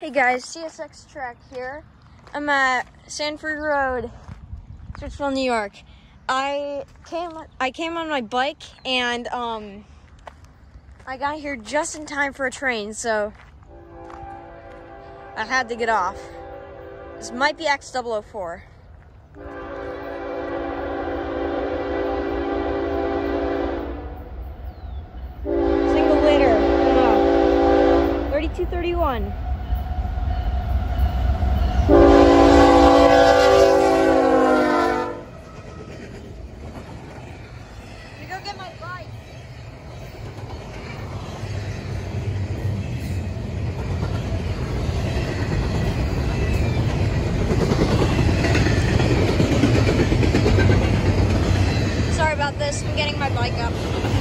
Hey guys, CSX Track here. I'm at Sanford Road, Churchville, New York. I came I came on my bike and um I got here just in time for a train, so I had to get off. This might be X004. Single later. 3231. Get my bike. Sorry about this. I'm getting my bike up.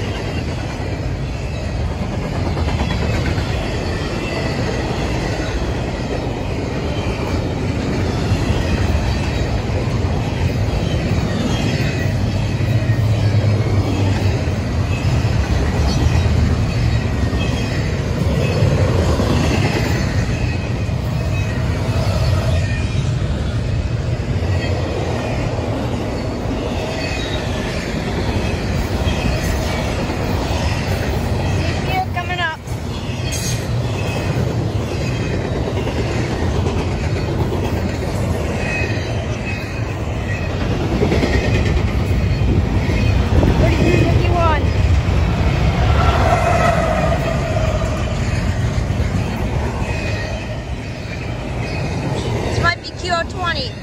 Q020.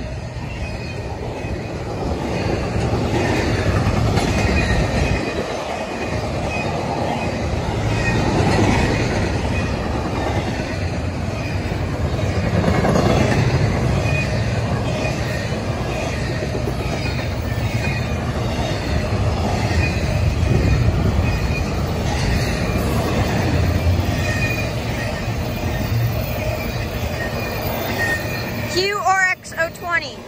Q or X020.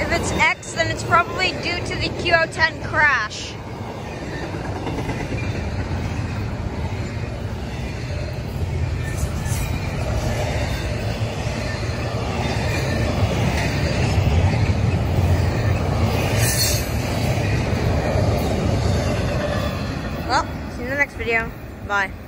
If it's X, then it's probably due to the Q010 crash. Video. Bye.